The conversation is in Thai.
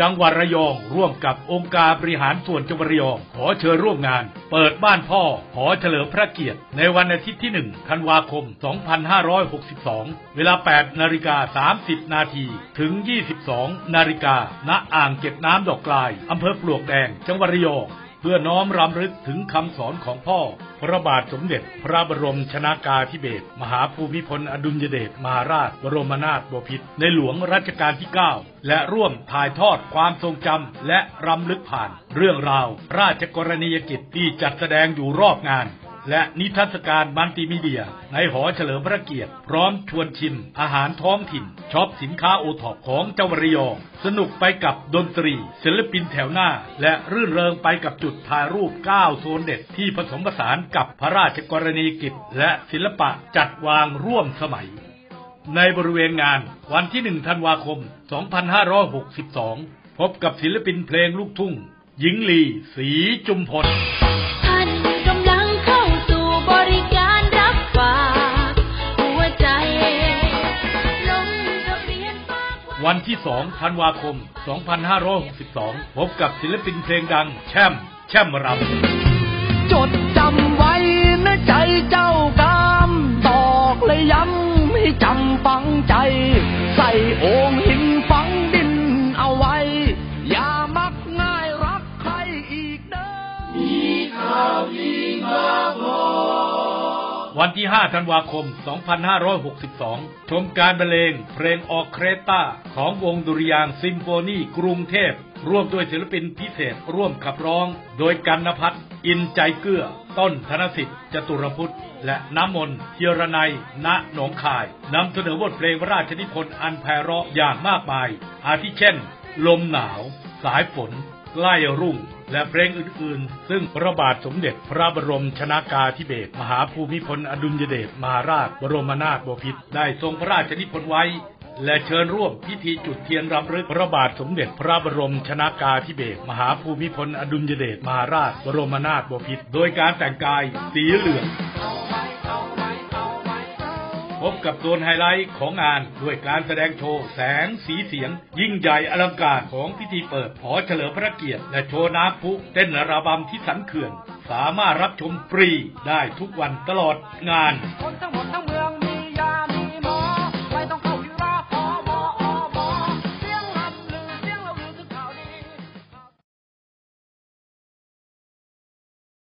จังหวัดระยองร่วมกับองค์การบริหารส่วนจังหวัดระยอง ขอเชิญร่วมงาน เปิดบ้านพ่อ ขอเฉลิมพระเกียรติ ในวันอาทิตย์ที่ 1 ธันวาคม 2562 เวลา 8 นาฬิกา 30 นาที ถึง 22 นาฬิกา ณ อ่างเก็บน้ำดอกกลาย อำเภอปลวกแดง จังหวัดระยอง พื่อน้อมรำลึกถึงคำสอนของพ่อ พระบาทสมเด็จพระบรมชนากาธิเบศมหาภูมิพลอดุลยเดชมหาราช บรมนาถบพิตรในหลวงรัชกาลที่ 9 และร่วมถ่ายทอดความทรงจำและรำลึกผ่าน เรื่องราวราชกรณียกิจที่จัดแสดงอยู่รอบงาน และนิทรรศการมัลติมีเดีย ในหอเฉลิมพระเกียรติ พร้อมชวนชิม อาหารท้องถิ่นช็อปสินค้าโอท็อปของจังหวัดระยอง สนุกไปกับดนตรี ศิลปินแถวหน้า และรื่นเริงไปกับจุดถ่ายรูป 9 โซนเด็ดที่ผสมผสานกับพระราชกรณียกิจ และศิลปะจัดวางร่วมสมัย ในบริเวณงานวันที่ 1 ธันวาคม 2562 พบกับศิลปินเพลงลูกทุ่ง หญิงลี สีจุมพล วันที่ 2 ธันวาคม 2562 พบกับศิลปินเพลงดัง แช่ม แช่มรำจดจำไว้นะใจเจ้ากามตอกเลยย้ำให้จำฝังใจ ใส่โอ่งหิน วันที่ 5 ธันวาคม 2562 ชมการบรรเลงเพลงออกเครต้าของวงดุริยางซิมโฟนีกรุงเทพ ร่วมด้วยศิลปินพิเศษร่วมขับร้อง โดยกันนพัฒน์อินใจเกื้อ ต้นธนสิทธิ์จตุรพุทธและน้ำมนต์เทียรนัย ณ หนองคาย นำเสนอบทเพลงพระราชนิพนธ์อันไพเราะอย่างมากมาย อาทิเช่น ลมหนาว สายฝน ใกล้รุ่ง และเพลงอื่นๆ ซึ่งพระบาทสมเด็จพระบรมชนากาธิเบศรมหาภูมิพลอดุลยเดชมหาราช บรมนาถบพิตรได้ทรงพระราชนิพนธ์ไว้ และเชิญร่วมพิธีจุดเทียนรำลึกพระบาทสมเด็จพระบรมชนากาธิเบศรมหาภูมิพลอดุลยเดชมหาราช บรมนาถบพิตรโดยการแต่งกายสีเหลือง บกับโซนไฮไลท์ของงานด้วยการแสดงโชว์แสงสีเสียง ยิ่งใหญ่อลังการของพิธีเปิดหอเฉลิมพระเกียรติ และโชว์น้ำพุเต้นระบำที่สันเขื่อน สามารถรับชมฟรีได้ทุกวันตลอดงานคนทั้งหมดทั้งเมือง